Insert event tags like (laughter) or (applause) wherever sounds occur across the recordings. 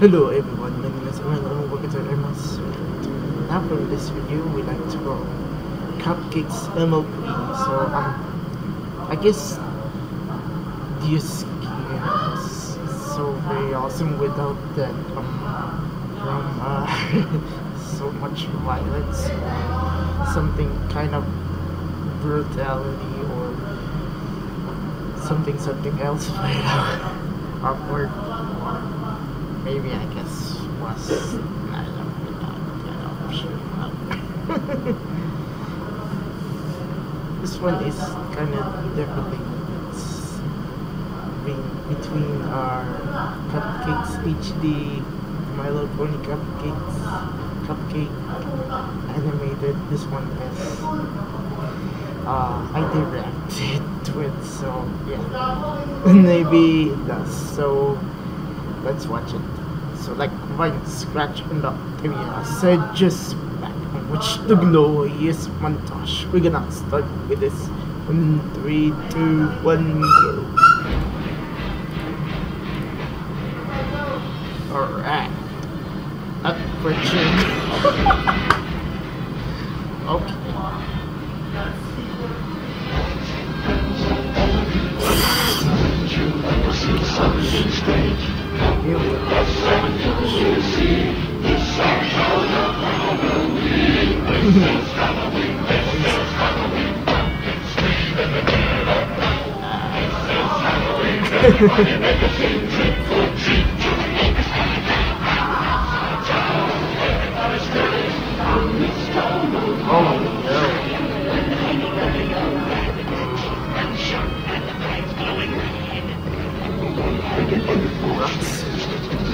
Hello everyone, my name is and welcome to Emma's Now for this video, we like to go Cupcakes MLP. So, um, I guess this game is so very awesome without that, um, uh, (laughs) so much violence, something kind of brutality or something something else (laughs) right. Awkward or maybe I guess was neither without that option. this one is kind of different. It's between our Cupcakes HD, Milo Pony Cupcakes, Cupcake animated. This one is uh, I directed (laughs) to it, so yeah, (laughs) maybe that's. So let's watch it. So like right scratch in the so just back on which the glorious montage. We're gonna start with this. One, three, two, one, go. Alright. Up for (laughs) okay. Oh no.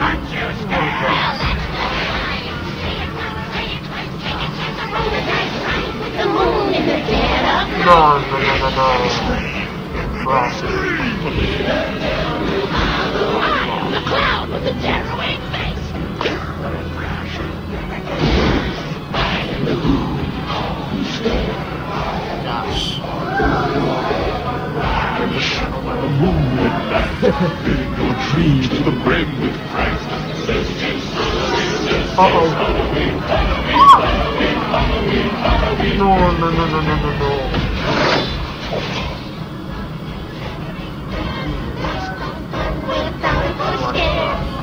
No, no, no, no, no. Well, the cloud with the face. gosh. Filling your dreams to the brim Uh-oh. No, no, no, no, no, no, no.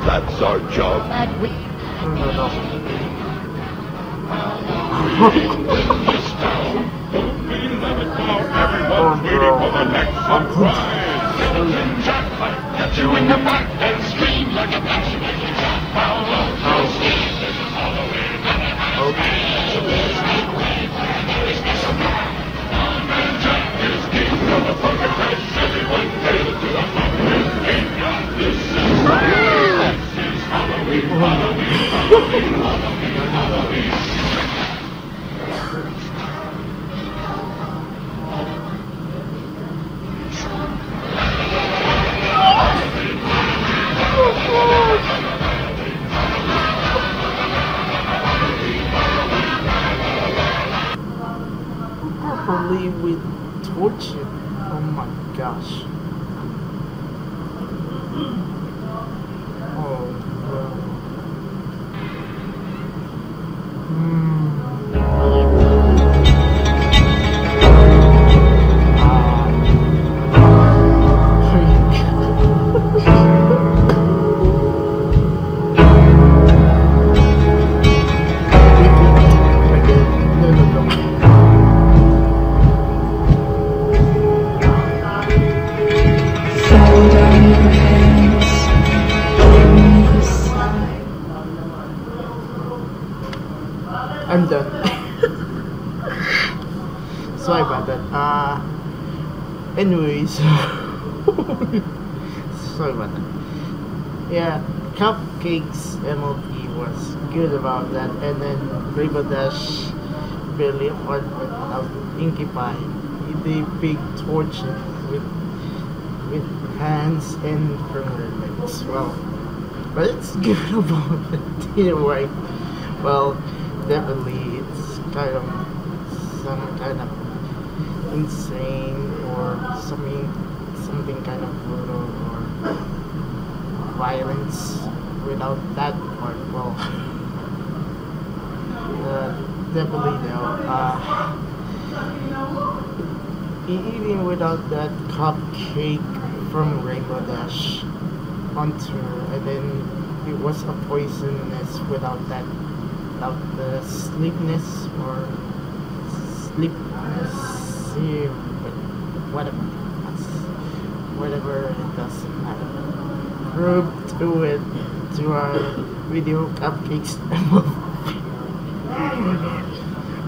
That's our job. No, no, no. The back and scream like a Believe we tortured. Oh my gosh. Oh I'm done. (laughs) Sorry about that. Uh, anyways, (laughs) sorry about that. Yeah, Cupcakes MLP was good about that, and then Rainbow Dash barely apart without Pinkie Pie. They big torch it with with hands and firmer legs. Well, but it's (laughs) good about it way. Well, definitely it's kind of some kind of insane or something something kind of brutal or violence without that part. Well, uh, definitely though. Uh, even without that cupcake from Rainbow Dash onto and then it was a poisonous without that without the sleepness or sleepness eh, whatever whatever it doesn't matter. Prove to it to our video cupcakes. (laughs)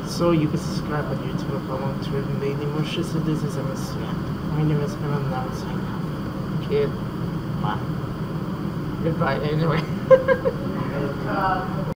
So you can subscribe on YouTube follow on Twitter and Daily Motion so this is MS my name is Evan now kid bye. Goodbye anyway (laughs)